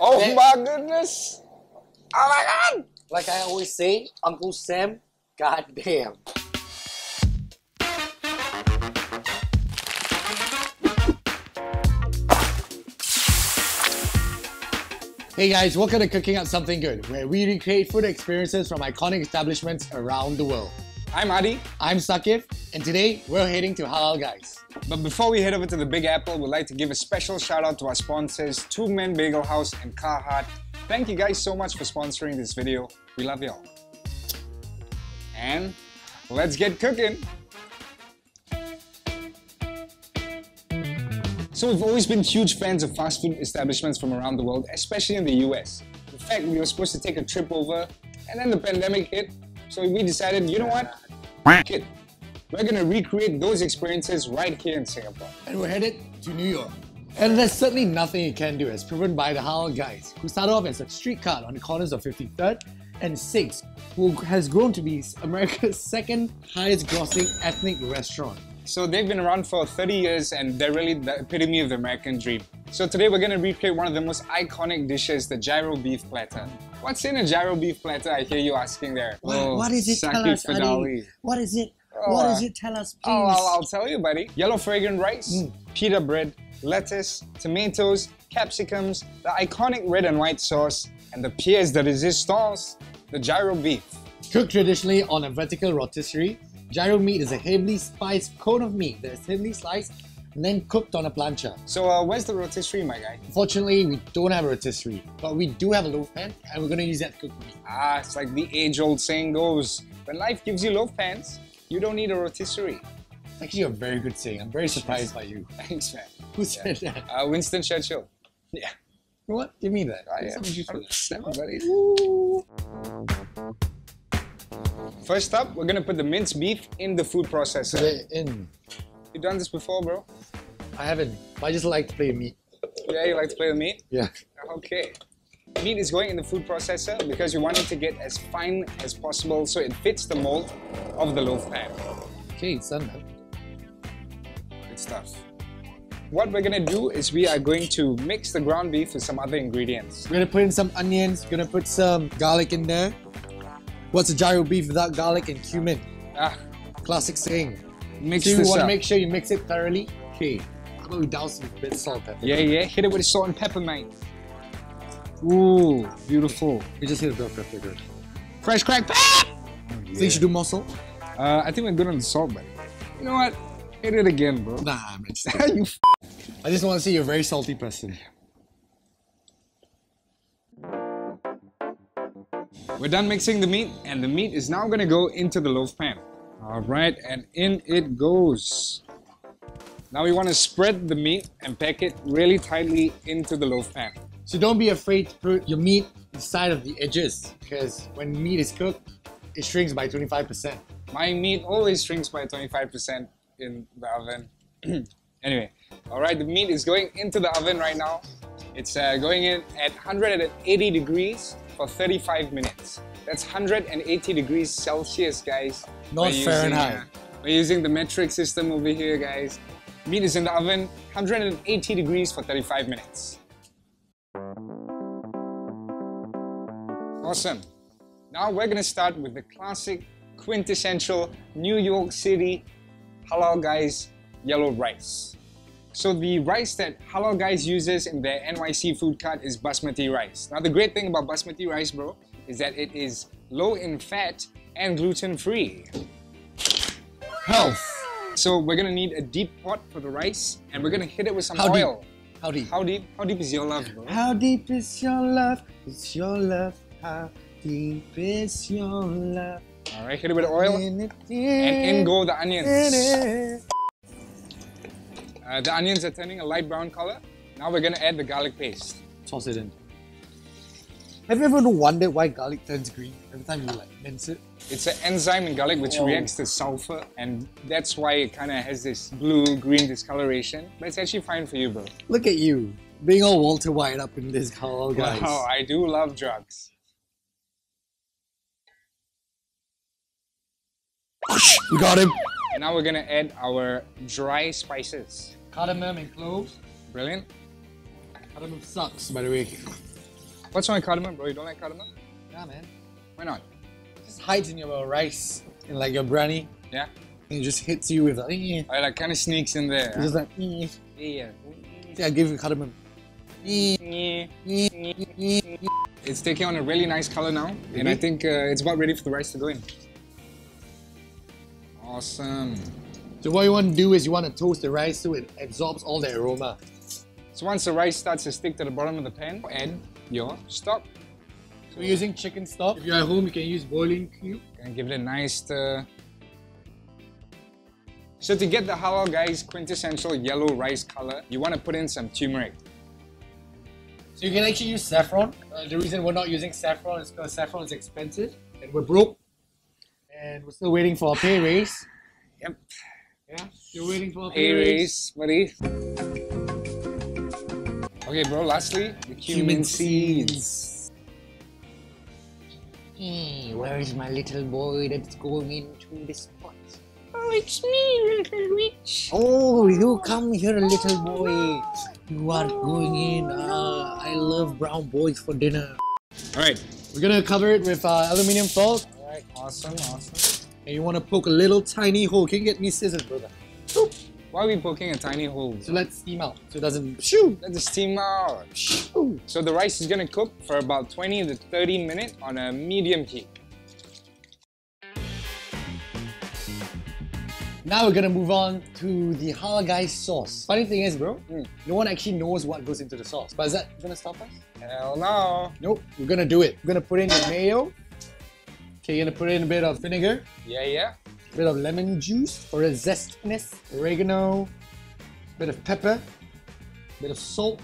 Oh That- my goodness! Oh my god! Like I always say, Uncle Sam, goddamn. Hey guys, welcome to Cooking Up Something Good, where we recreate food experiences from iconic establishments around the world. I'm Adi, I'm Sakif, and today we're heading to Halal Guys. but before we head over to the Big Apple, we'd like to give a special shout out to our sponsors, Two Men Bagel House and Carhartt. Thank you guys so much for sponsoring this video. We love y'all. And let's get cooking. So we've always been huge fans of fast food establishments from around the world, especially in the US. In fact, we were supposed to take a trip over, and then the pandemic hit, so we decided, you know what? It. We're gonna recreate those experiences right here in Singapore. And we're headed to New York. And there's certainly nothing you can do, as proven by the Halal Guys, who started off as a street cart on the corners of 53rd and 6th, who has grown to be America's second highest grossing ethnic restaurant. So they've been around for 30 years and they're really the epitome of the American dream. So today we're gonna recreate one of the most iconic dishes, the gyro beef platter. What's in a gyro beef platter? I hear you asking there. What, Oh, what is it? Tell us, Adi. What is it? Oh, what uh, it? Tell us, please. Oh, I'll, I'll tell you, buddy. Yellow fragrant rice, Mm. pita bread, lettuce, tomatoes, capsicums, the iconic red and white sauce, and the pièce de résistance, the gyro beef. Cooked traditionally on a vertical rotisserie, gyro meat is a heavily spiced cone of meat that is thinly sliced and then cooked on a plancha. So uh, where's the rotisserie, my guy? Unfortunately, we don't have a rotisserie, but we do have a loaf pan and we're going to use that to cook meat. Ah, it's like the age-old saying goes, when life gives you loaf pans, you don't need a rotisserie. It's actually a very good saying. I'm very surprised by you. Thanks, man. Who said that? Uh, Winston Churchill. Yeah. What? Give me that. I am. some juice for that. Seven, buddy. First up, we're gonna put the minced beef in the food Put processor. it in. You done this before, bro? I haven't. I just like to play meat. Yeah, you like to play with meat? Yeah. Okay. Meat is going in the food processor because you want it to get as fine as possible so it fits the mold of the loaf pan. Okay, it's done now. Good stuff. What we're gonna do is we are going to mix the ground beef with some other ingredients. We're gonna put in some onions. We're gonna put some garlic in there. What's a gyro beef without garlic and cumin? Ah, Classic saying. Mix So you want to make sure you mix it thoroughly. Okay. How about we douse it with a bit of salt, pepper? Yeah, yeah, hit it with salt and pepper, mate. Ooh, beautiful. We just hit a bit of pepper. Good. Fresh crack pep! Think you should do more salt? Uh, I think we're good on the salt, buddy. You know what? Hit it again, bro. Nah, I'm just you f- I just want to see you're a very salty person. We're done mixing the meat, and the meat is now gonna go into the loaf pan. All right, and in it goes. Now we want to spread the meat and pack it really tightly into the loaf pan. So don't be afraid to put your meat inside of the edges because when meat is cooked, it shrinks by 25%. My meat always shrinks by 25% in the oven. anyway, all right, the meat is going into the oven right now. It's uh, going in at 180 degrees for 35 minutes. That's 180 degrees Celsius, guys. Not We're using, Fahrenheit. uh, we're using the metric system over here, guys. Meat is in the oven, 180 degrees for 35 minutes. Awesome. Now we're gonna start with the classic, quintessential New York City Halal Guys yellow rice. So the rice that Halal Guys uses in their NYC food cart is basmati rice. Now the great thing about basmati rice, bro, is that it is low in fat and gluten free. Health. So we're gonna need a deep pot for the rice, and we're gonna hit it with some How deep? oil. How deep? How deep? How deep is your love, bro? How deep is your love? It's your love. How deep is your love? All right, hit it with oil, and in go the onions. Uh, the onions are turning a light brown color. Now we're gonna add the garlic paste. Toss it in. Have you ever wondered why garlic turns green every time you like mince it? It's an enzyme in garlic which Oh. reacts to sulfur, and that's why it kind of has this blue-green discoloration. But it's actually fine for you, bro. Look at you, being all Walter White up in this halal guys. Wow, I do love drugs. We got him. And now we're gonna add our dry spices. Cardamom and cloves. Brilliant. Cardamom sucks, by the way. What's wrong with cardamom, bro? You don't like cardamom? Yeah, man. Why not? Just hides in your rice, in like your brownie. Yeah. and it just hits you with like, eh. I like kind of sneaks in there. It's just like, eh. yeah. Yeah, I give you cardamom. Eh, eh. It's taking on a really nice color now, and I think uh, it's about ready for the rice to go in. Awesome. So what you want to do is you want to toast the rice so it absorbs all the aroma. So once the rice starts to stick to the bottom of the pan, add your stock So we're using chicken stock. If you're at home, you can use boiling cube. and give it a nice stir. So to get the halal guys quintessential yellow rice color, you want to put in some turmeric. So you can actually use saffron. Uh, the reason we're not using saffron is because saffron is expensive and we're broke. And we're still waiting for a pay raise. Yep. Yeah, you're waiting for a Pay raise, buddy. Okay, bro. Lastly, the cumin, seeds. Hey, where is my little boy that's going into this pot? Oh, it's me, little witch. Oh, you come here, little boy. You are going in. Ah, I love brown boys for dinner. All right. We're gonna cover it with uh, aluminium foil. All right. Awesome. Awesome. And you wanna poke a little tiny hole. Can you get me scissors, brother? Why are we poking a tiny hole? So let's steam out so it doesn't shoo. Let the steam out. shoo. So the rice is gonna cook for about 20 to 30 minutes on a medium heat. Now we're gonna move on to the halal guy sauce. Funny thing is, bro, Mm. no one actually knows what goes into the sauce. But is that gonna stop us? Hell no. Nope. We're gonna do it. We're gonna put in your mayo. Okay, you're gonna put in a bit of vinegar, Yeah, yeah. Bit of lemon juice for a zestiness, oregano, bit of pepper, bit of salt.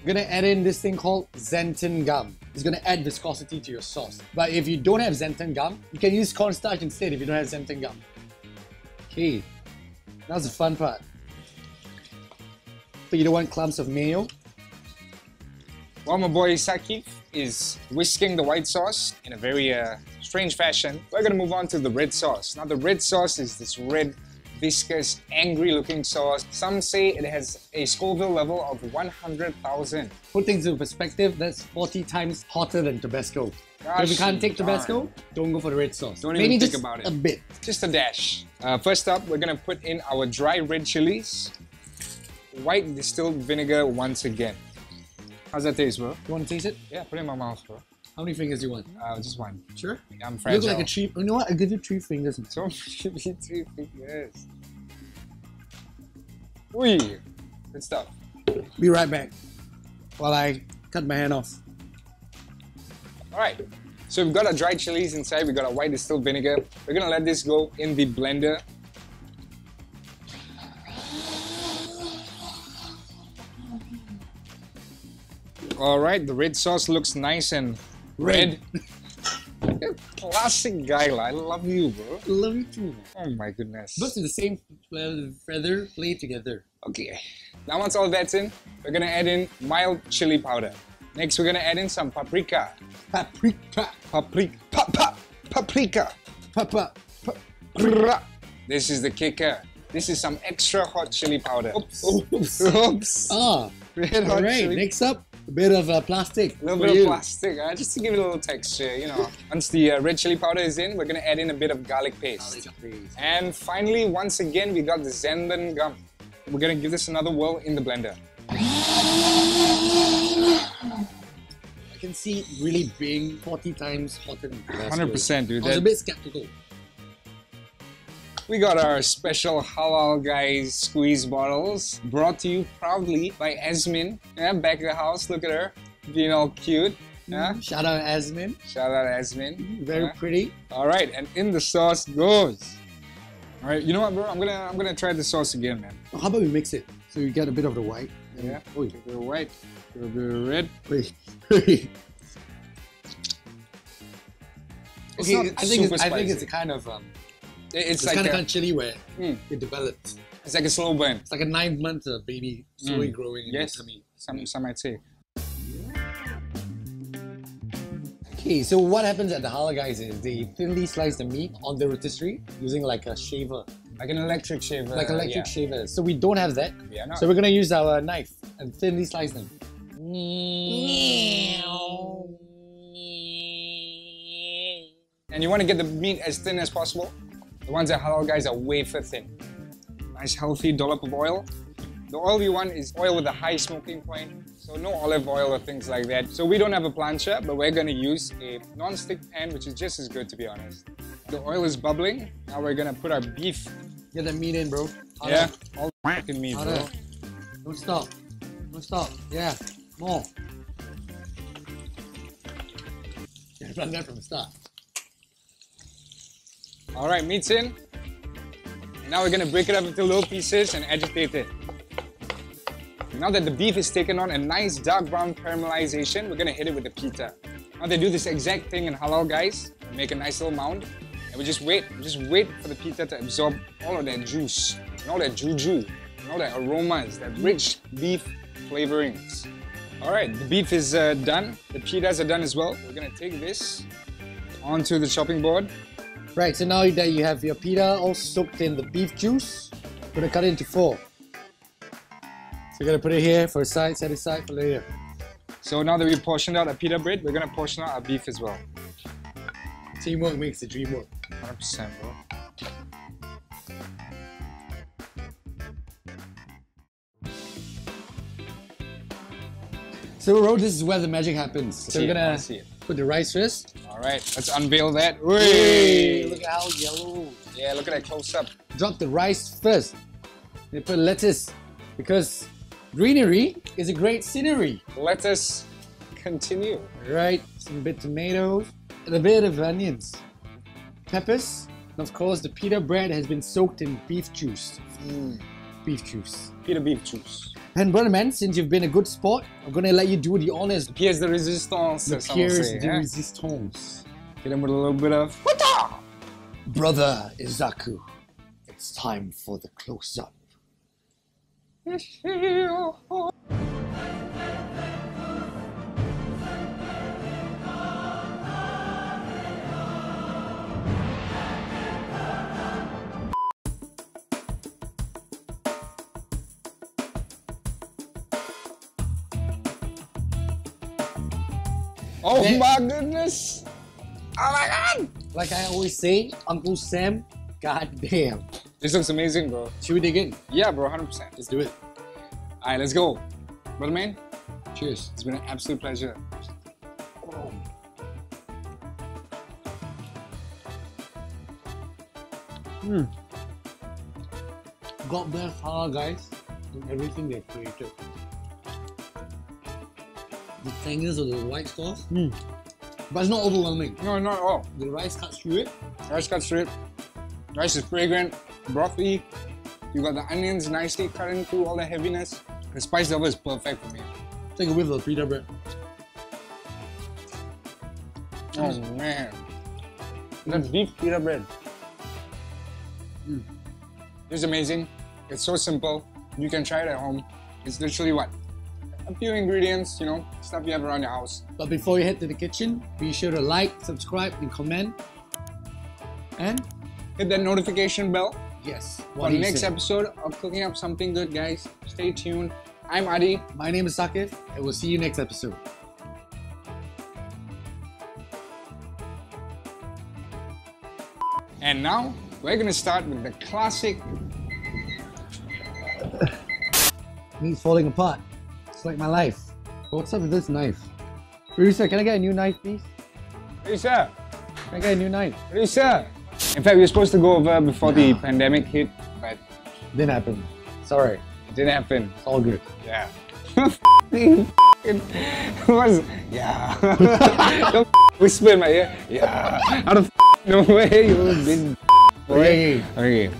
We're gonna add in this thing called xanthan gum. It's gonna add viscosity to your sauce. But if you don't have xanthan gum, you can use cornstarch instead if you don't have xanthan gum. Okay, that's the fun part. But you don't want clumps of mayo. While my boy Saki is whisking the white sauce in a very uh, strange fashion, we're gonna move on to the red sauce. Now the red sauce is this red, viscous, angry-looking sauce. Some say it has a Scoville level of 100,000. Put things in perspective, that's 40 times hotter than Tabasco. So if you can't take darn. Tabasco, don't go for the red sauce. Don't even think about it. a bit. Just a dash. Uh, first up, we're gonna put in our dry red chilies, white distilled vinegar once again. How's that taste, bro? You want to taste it? Yeah, put it in my mouth, bro. How many fingers do you want? Uh, just one. Sure. I'm You fragile. look like a tree. You know what? I'll give you three fingers. So give me three fingers. Ui, good stuff. Be right back while I cut my hand off. All right. So we've got our dried chilies inside. We've got our white distilled vinegar. We're gonna let this go in the blender. All right, the red sauce looks nice and red. Classic guy. I love you, bro. Love you too. Oh my goodness. Both in the same fe- feather play together. Okay. Now once all that's in, we're gonna add in mild chili powder. Next, we're gonna add in some paprika. Paprika. Paprika. Pa, pa, paprika. Papa. Prrrra. This is the kicker. This is some extra hot chili powder. Oops. Oops. Oops. Ah. Red hot Alright. chili. Next up, bit of uh, plastic. A little bit you. of plastic, uh, just to give it a little texture, you know. Once the uh, red chili powder is in, we're gonna add in a bit of garlic paste. And finally, once again, we got the xanthan gum. We're gonna give this another whirl in the blender. I can see it really being 40 times hotter than 100%, dude. I was a bit skeptical. We got our special Halal Guys squeeze bottles brought to you proudly by Esmin. Yeah, back of the house, look at her, being all cute. Yeah, Shout out Asmin. shout out Esmin. Very Yeah. pretty. All right, and in the sauce goes. All right, you know what, bro? I'm gonna I'm gonna try the sauce again, man. How about we mix it? So you get a bit of the white. Yeah. Oh, A bit of white, a bit of red. wait. wait. Okay, I think it's, I think it's a kind of um, it's, it's like kind of kind of chili where mm. it develops. It's like a slow burn. It's like a nine month baby slowly mm. growing in yes. your tummy. Some, some might say. Okay, so what happens at the Hala guys is they thinly slice the meat on the rotisserie using like a shaver. Like an electric shaver. Like electric yeah. shaver. So we don't have that. We so we're gonna use our knife and thinly slice them. And you wanna get the meat as thin as possible? The ones at Halal Guys are wafer thin. Nice healthy dollop of oil. The oil you want is oil with a high smoking point. So no olive oil or things like that. So we don't have a plancha, but we're gonna use a non-stick pan, which is just as good to be honest. The oil is bubbling. Now we're gonna put our beef. Get the meat in, bro. Yeah, all fucking meat, bro. Harder. Don't stop. Don't stop. Yeah. More. Yeah, run that from the start. All right, meat's in. Now we're gonna break it up into little pieces and agitate it. Now that the beef is taken on a nice dark brown caramelization, we're gonna hit it with the pita. Now they do this exact thing in halal, guys. Make a nice little mound, and we just wait, we just wait for the pita to absorb all of that juice, and all that juju, and all that aromas, that rich beef flavorings. All right, the beef is uh, done. The pitas are done as well. We're gonna take this onto the chopping board. Right, so now that you have your pita all soaked in the beef juice, we're gonna cut it into four. So you're gonna put it here for a side, set aside for later. So now that we've portioned out our pita bread, we're gonna portion out our beef as well. Teamwork makes the dream work. 100%, bro. So Ro, this is where the magic happens. So we're gonna wanna see it. put the rice first. All right, let's unveil that. Hey, look at how yellow. Yeah, look at that close up. Drop the rice first. Then put lettuce because greenery is a great scenery. Let us continue. Right, some bit tomatoes and a bit of onions, peppers, and of course the pita bread has been soaked in beef juice. Mm. Beef juice. Pita beef juice. And brother man, since you've been a good sport, I'm gonna let you do the honors. Pièce de résistance, The as pièce say, de eh? resistance. Hit him with a little bit of. What? Brother Izaku, it's time for the close up. Oh my goodness! Oh my god! Like I always say, Uncle Sam, goddamn. This looks amazing, bro. Should we dig in? Yeah, bro, 100%. Let's do it. Alright, let's go. Brother man, Cheers. it's been an absolute pleasure. God bless Halal guys and everything they've created. The tanginess of the white sauce, hmm. but it's not overwhelming. No, not at all. The rice cuts through it. Rice cut straight. Rice is fragrant, brothy. You got the onions nicely cutting through all the heaviness. The spice level is perfect for me. Take a whiff of the pita bread. Oh man. That beef hmm. pita bread. Hmm. It's amazing. It's so simple. You can try it at home. It's literally what? A few ingredients, you know, stuff you have around your house. But before you head to the kitchen, be sure to like, subscribe, and comment. And Hit that notification bell yes, for the next said. episode of cooking up something good, guys. Stay tuned. I'm Adi. My name is Sakif, and we'll see you next episode. And now we're gonna start with the classic Meat falling apart. It's like my life. What's up with this knife? Producer, can I get a new knife, please? Lisa. Can I get a new knife? Lisa. In fact, we were supposed to go over before the pandemic hit, but Didn't happen. Sorry. it didn't happen. It's all good. Yeah. was yeah. Don't whisper in my ear. Yeah. The know where you've been, boy? Hey. Okay.